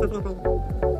감사합니다.